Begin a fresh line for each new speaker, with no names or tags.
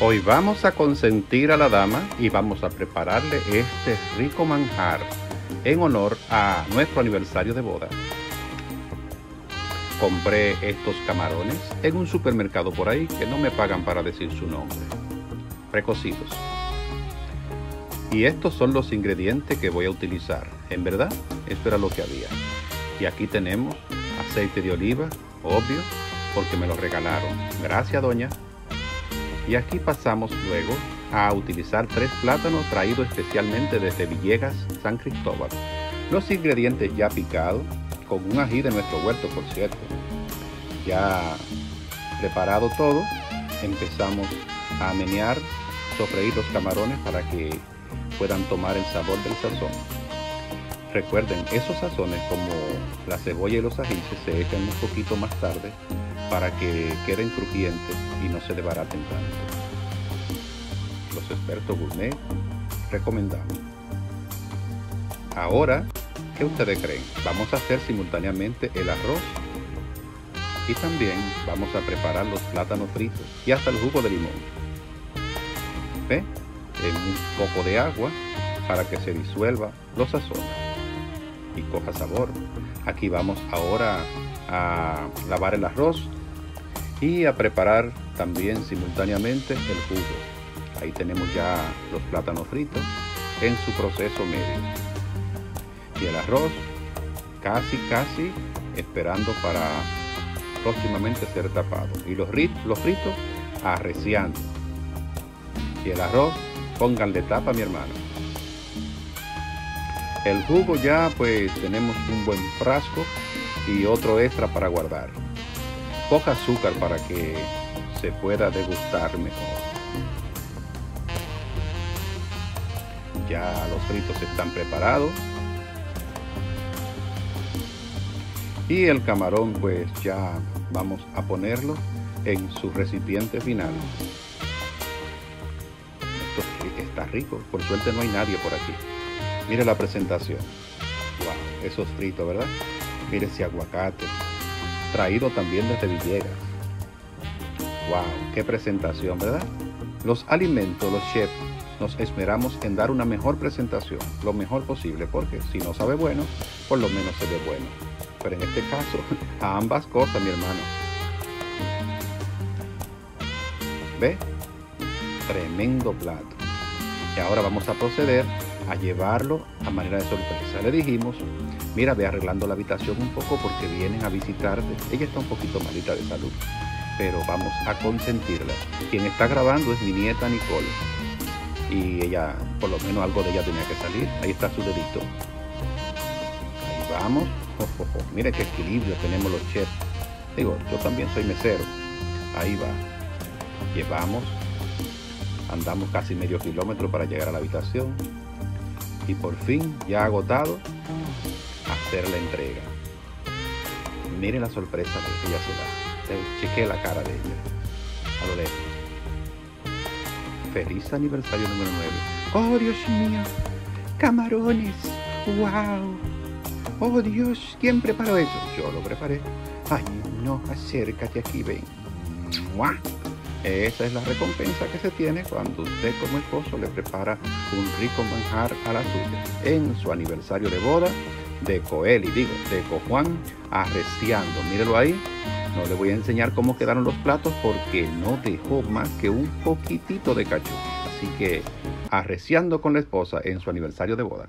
Hoy vamos a consentir a la dama y vamos a prepararle este rico manjar en honor a nuestro aniversario de boda. Compré estos camarones en un supermercado por ahí que no me pagan para decir su nombre. Precocidos. Y estos son los ingredientes que voy a utilizar. En verdad, esto era lo que había. Y aquí tenemos aceite de oliva, obvio, porque me lo regalaron. Gracias, doña. Y aquí pasamos luego a utilizar tres plátanos traídos especialmente desde Villegas, San Cristóbal. Los ingredientes ya picados, con un ají de nuestro huerto, por cierto. Ya preparado todo, empezamos a menear, sofreír los camarones para que puedan tomar el sabor del sazón. Recuerden, esos sazones como la cebolla y los ajíes se echan un poquito más tarde para que queden crujientes y no se desbaraten tanto. Los expertos gourmet recomendamos. Ahora, ¿qué ustedes creen? Vamos a hacer simultáneamente el arroz y también vamos a preparar los plátanos fritos y hasta el jugo de limón. ¿Ve? En un poco de agua para que se disuelva los sazones y coja sabor. Aquí vamos ahora a lavar el arroz y a preparar también simultáneamente el jugo. Ahí tenemos ya los plátanos fritos en su proceso medio. Y el arroz casi, casi esperando para próximamente ser tapado. Y los, los fritos arreciando. Y el arroz, pónganle tapa mi hermano. El jugo ya pues tenemos un buen frasco y otro extra para guardar poca azúcar para que se pueda degustar mejor. Ya los fritos están preparados. Y el camarón pues ya vamos a ponerlo en su recipiente final. Esto está rico, por suerte no hay nadie por aquí. Mire la presentación. Wow, esos fritos, ¿verdad? Mire ese aguacate, traído también desde Villegas. ¡Wow! ¡Qué presentación, ¿verdad? Los alimentos, los chefs, nos esperamos en dar una mejor presentación, lo mejor posible, porque si no sabe bueno, por lo menos se ve bueno. Pero en este caso, a ambas cosas, mi hermano. ¿Ve? Tremendo plato. Y ahora vamos a proceder a llevarlo a manera de sorpresa. Le dijimos mira, ve arreglando la habitación un poco porque vienen a visitarte. Ella está un poquito malita de salud, pero vamos a consentirla. Quien está grabando es mi nieta Nicole. Y ella, por lo menos algo de ella tenía que salir. Ahí está su dedito. Ahí vamos. Mira qué equilibrio tenemos los chefs. Digo, yo también soy mesero. Ahí va. Llevamos. Andamos casi medio kilómetro para llegar a la habitación. Y por fin, ya agotado, hacer la entrega. Miren la sorpresa que ella se da. Cheque la cara de ella. A lo lejos. Feliz aniversario número 9. Oh, Dios mío. Camarones. Wow. Oh, Dios. ¿Quién preparó eso? Yo lo preparé. Ay, no. Acércate aquí, ven. Esa es la recompensa que se tiene cuando usted como esposo le prepara un rico manjar a la suya en su aniversario de boda de Coeli, digo, de Cojuan arreciando. Mírelo ahí. No le voy a enseñar cómo quedaron los platos porque no dejó más que un poquitito de cachú. Así que arreciando con la esposa en su aniversario de boda.